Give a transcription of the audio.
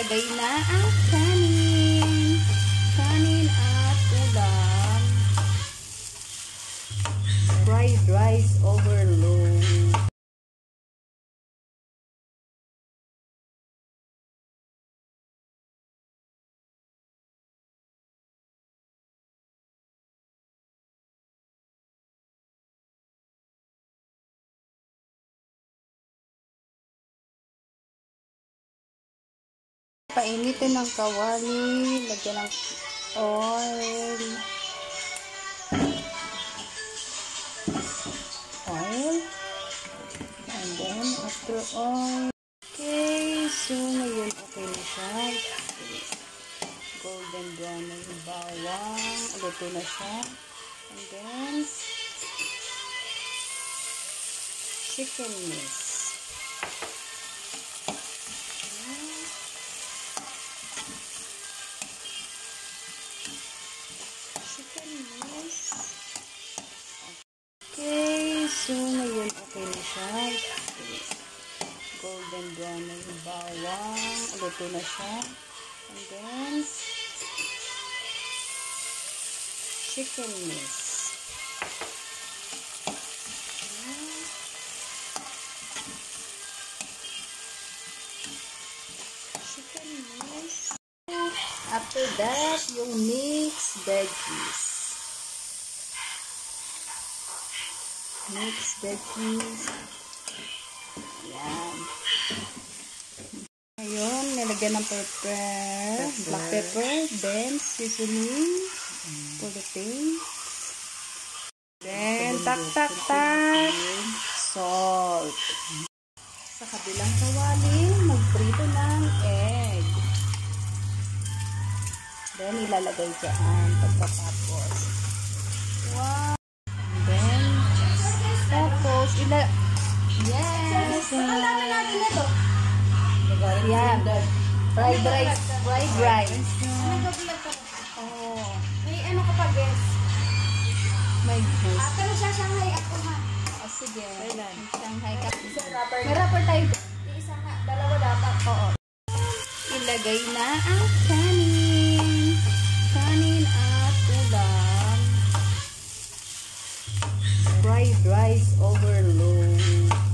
Ilagay na ang kanin. Kanin at ulam. Fried rice overload. Painitin ng kawali, lagyan ng oil. Oil. And then, after oil. Okay, so ngayon okay na siya. Golden brown na yung bawang. Luto na siya. And then, chicken mix. chicken mix. Okay, so ngayon okay na siya. Golden brown na yung bawang. Luto na siya. And then, chicken mix. Chicken mix. After that, yung mixed veggies. Mixed veggies. Ayan. Ngayon, nilagyan ng pepper, black pepper, then seasoning for the taste. Then, tak, tak, tak, salt. Sa kabilang kawali, magprito ng egg. Then, ilalagay dyan pagkatapos. Wow! And then, tapos, ila... Yes! natin ito. Yan. Fried rice. Fried rice. Ano? Oh, May ano ka pa, guys? may goose. Ah, pero siya Shanghai ako ha. Oh, sige. Shanghai ka. Isang rapper. May rapper tayo. Isa nga, dalawa dapat. Oo. Ilagay na ang kanin. fried rice overload.